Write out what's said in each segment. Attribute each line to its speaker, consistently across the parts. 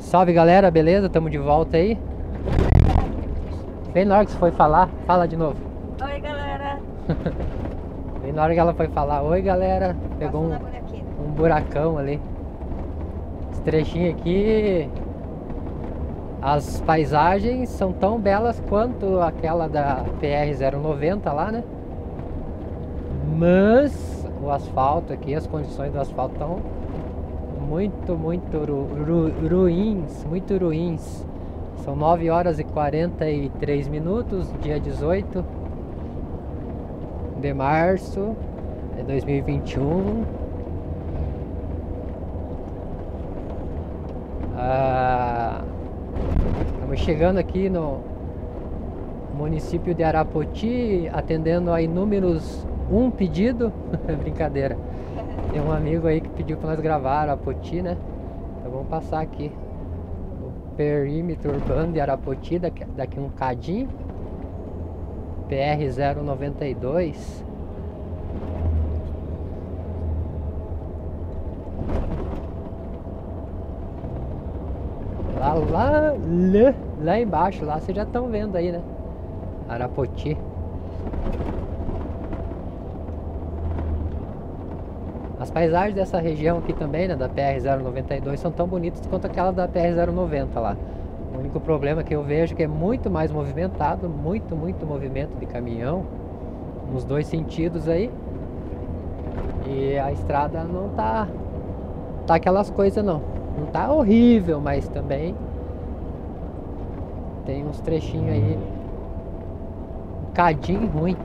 Speaker 1: Salve galera, beleza? Tamo de volta aí. Bem na hora que você foi falar, fala de novo.
Speaker 2: Oi, galera.
Speaker 1: Bem na hora que ela foi falar, oi galera, pegou um, um buracão ali. Esse trechinho aqui, as paisagens são tão belas quanto aquela da PR-090 lá, né? Mas o asfalto aqui, as condições do asfalto estão muito, muito ru, ru- ruins, muito ruins. São 9 horas e 43 minutos, dia 18 de março de 2021. Ah, estamos chegando aqui no município de Arapoti, atendendo a inúmeros um pedido. Brincadeira. Tem um amigo aí que pediu para nós gravar Arapoti, né? Então vamos passar aqui o perímetro urbano de Arapoti daqui, daqui um cadinho. PR 092. Lá, lá, lá, lá embaixo, lá vocês já estão vendo aí, né? Arapoti. As paisagens dessa região aqui também, né, da PR-092, são tão bonitas quanto aquela da PR-090 lá. O único problema que eu vejo é que é muito mais movimentado, muito, muito movimento de caminhão, nos dois sentidos aí. E a estrada não tá, tá aquelas coisas não. Não tá horrível, mas também tem uns trechinhos aí um cadinho ruim.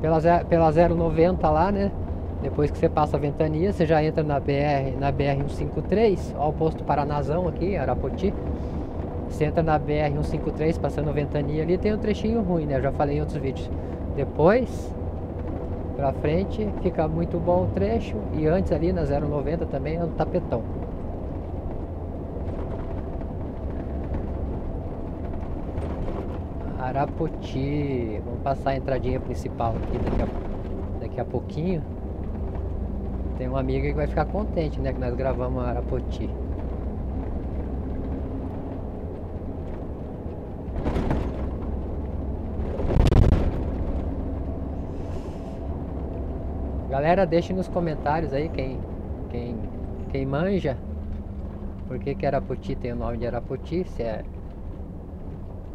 Speaker 1: Pela, pela 090 lá, né? Depois que você passa a ventania, você já entra na BR, na BR 153, ó o posto Paranazão aqui, Arapoti. Você entra na BR 153, passando a ventania ali, tem um trechinho ruim, né? Eu já falei em outros vídeos. Depois, pra frente, fica muito bom o trecho. E antes ali na 090 também é um tapetão. Arapoti. Vamos passar a entradinha principal aqui daqui a, daqui a pouquinho. Tem um amigo que vai ficar contente, né? Que nós gravamos Arapoti. Galera, deixe nos comentários aí quem, quem, quem manja. Por que, que Arapoti tem o nome de Arapoti? Se é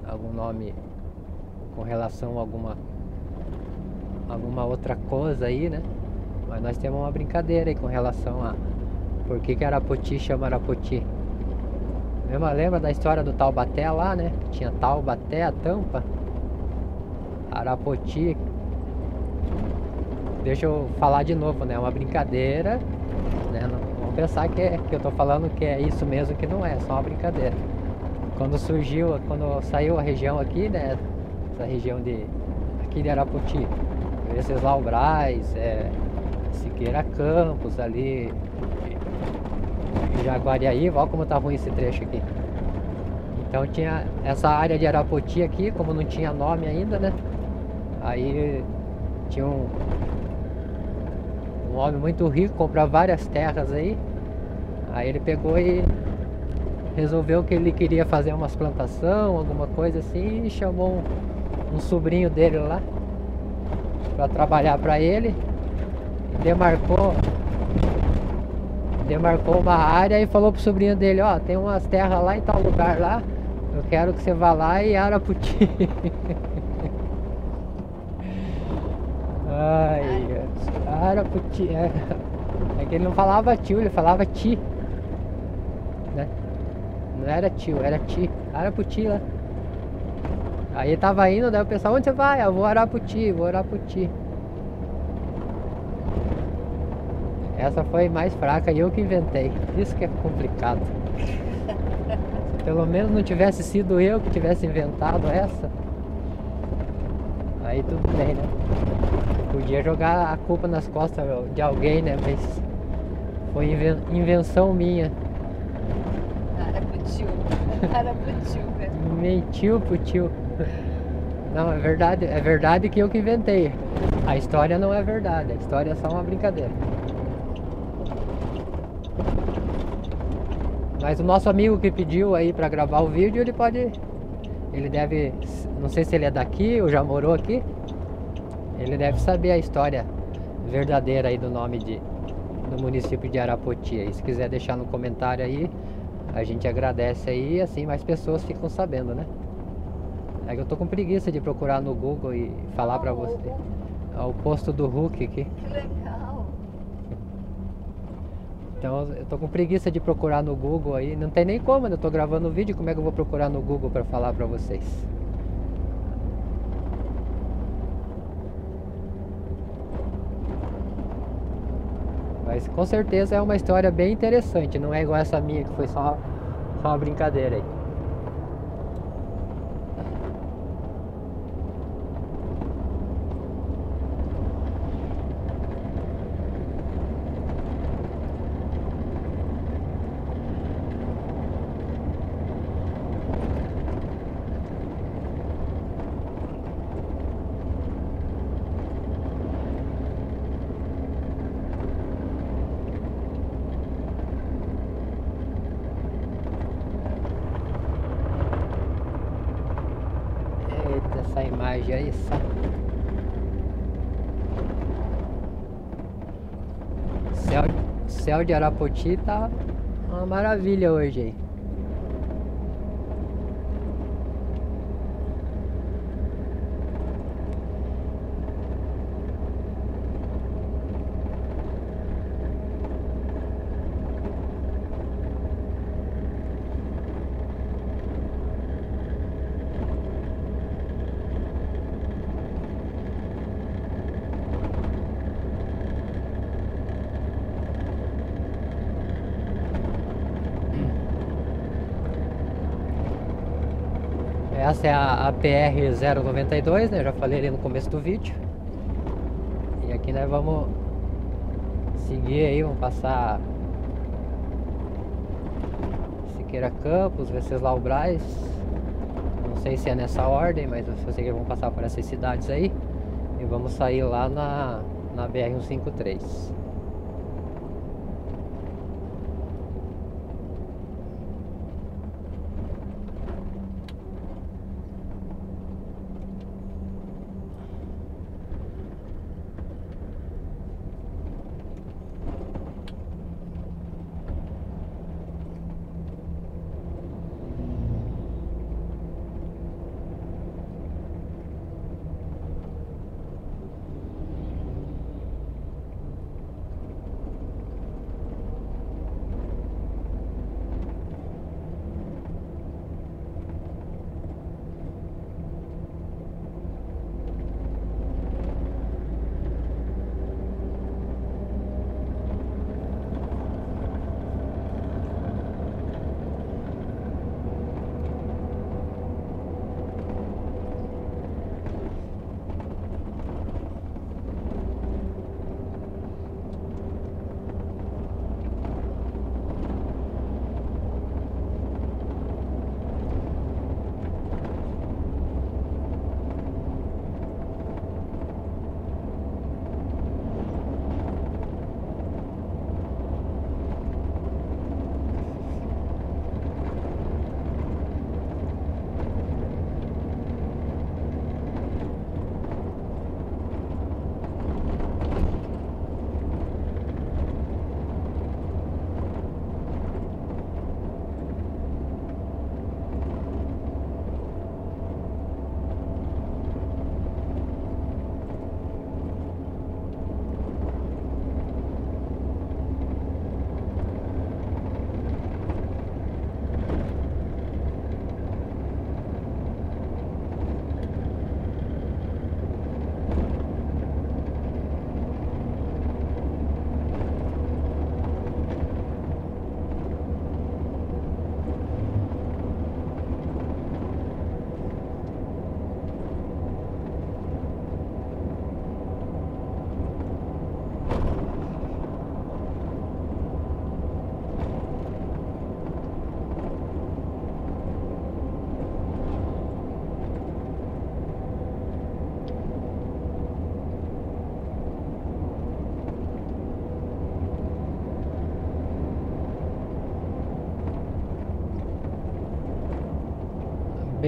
Speaker 1: algum nome com relação a alguma alguma outra coisa aí, né? Mas nós temos uma brincadeira aí com relação a por que, que Arapoti chama Arapoti. Lembra, lembra da história do Taubaté lá, né? Tinha Taubaté, a tampa. Arapoti. Deixa eu falar de novo, né? É uma brincadeira, né? Não vamos pensar que, é, que eu tô falando que é isso mesmo, que não é, é só uma brincadeira. Quando surgiu, quando saiu a região aqui, né? Essa região de aqui de Arapoti, Venceslau Braz, é, Siqueira Campos ali, Jaguariaíva, olha como tá ruim esse trecho aqui. Então tinha essa área de Arapoti aqui, como não tinha nome ainda, né? Aí tinha um, um homem muito rico, comprou várias terras aí. Aí ele pegou e resolveu que ele queria fazer umas plantação, alguma coisa assim, e chamou um, um sobrinho dele lá para trabalhar para ele. Demarcou demarcou uma área e falou pro sobrinho dele, ó, tem umas terras lá em tal lugar lá. Eu quero que você vá lá e Araputi. Ai, Araputi, é. É que ele não falava tio, ele falava ti. Não era tio, era ti. Araputi lá. Aí tava indo, daí o pessoal, onde você vai? Eu vou Araputi, vou Araputi. Essa foi mais fraca e eu que inventei. Isso que é complicado. Se pelo menos não tivesse sido eu que tivesse inventado essa. Aí tudo bem, né? Podia jogar a culpa nas costas de alguém, né? Mas foi inven- invenção minha.
Speaker 2: Araputiu. Araputiu, velho.
Speaker 1: Mentiu pro tio. Não, é verdade, é verdade que eu que inventei. A história não é verdade, a história é só uma brincadeira. Mas o nosso amigo que pediu aí pra gravar o vídeo, ele pode. Ele deve. Não sei se ele é daqui ou já morou aqui. Ele deve saber a história verdadeira aí do nome de, do município de Arapoti. Se quiser deixar no comentário aí, a gente agradece aí e assim mais pessoas ficam sabendo, né? É que eu tô com preguiça de procurar no Google e falar pra você. É o posto do Hulk aqui.
Speaker 2: Que legal.
Speaker 1: Então eu tô com preguiça de procurar no Google aí. Não tem nem como, né? eu tô gravando o vídeo, como é que eu vou procurar no Google pra falar pra vocês? Mas com certeza é uma história bem interessante, não é igual essa minha que foi só, só uma brincadeira aí. Imagem aí, só. Céu, céu de Arapoti tá uma maravilha hoje aí. Essa é a, a PR-092, né? Eu já falei ali no começo do vídeo. E aqui nós vamos seguir aí, vamos passar Siqueira Campos, Venceslau Braz. Não sei se é nessa ordem, mas eu sei que vamos passar por essas cidades aí. E vamos sair lá na, na BR-153.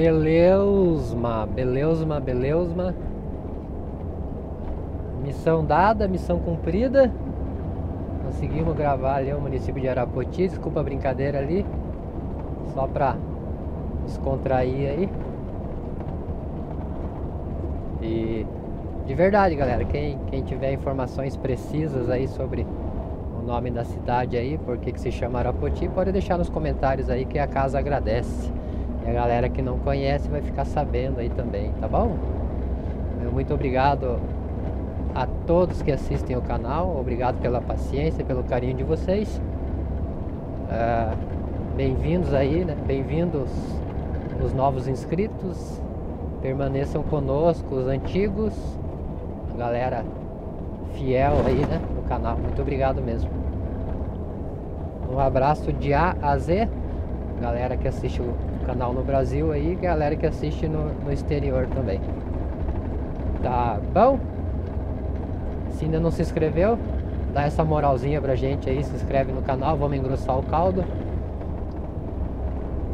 Speaker 1: Beleusma, Beleusma, Beleusma. Missão dada, missão cumprida. Conseguimos gravar ali o município de Arapoti, desculpa a brincadeira ali. Só pra descontrair aí. E de verdade, galera, quem, quem tiver informações precisas aí sobre o nome da cidade aí, por que, que se chama Arapoti, pode deixar nos comentários aí que a casa agradece. E a galera que não conhece vai ficar sabendo aí também, tá bom? Muito obrigado a todos que assistem o canal, obrigado pela paciência, pelo carinho de vocês. Uh, Bem-vindos aí, né? Bem-vindos os novos inscritos. Permaneçam conosco, os antigos, a galera fiel aí, né? No canal. Muito obrigado mesmo. Um abraço de A a Z, galera que assiste o canal no Brasil aí, galera que assiste no, no exterior também. Tá bom? Se ainda não se inscreveu, dá essa moralzinha pra gente aí, se inscreve no canal, vamos engrossar o caldo.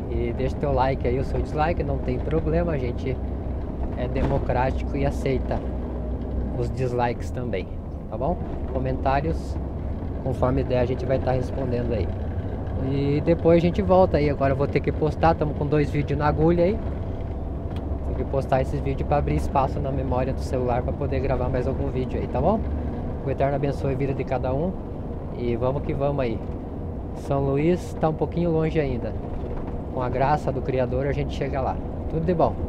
Speaker 1: E deixa teu like aí, o seu dislike, não tem problema, a gente é democrático e aceita os dislikes também, tá bom? Comentários, conforme der, a gente vai estar tá respondendo aí. E depois a gente volta aí, agora eu vou ter que postar, estamos com dois vídeos na agulha aí. Tenho que postar esses vídeos para abrir espaço na memória do celular para poder gravar mais algum vídeo aí, tá bom? o Eterno abençoe a vida de cada um. E vamos que vamos aí. São Luís está um pouquinho longe ainda. Com a graça do Criador a gente chega lá. Tudo de bom.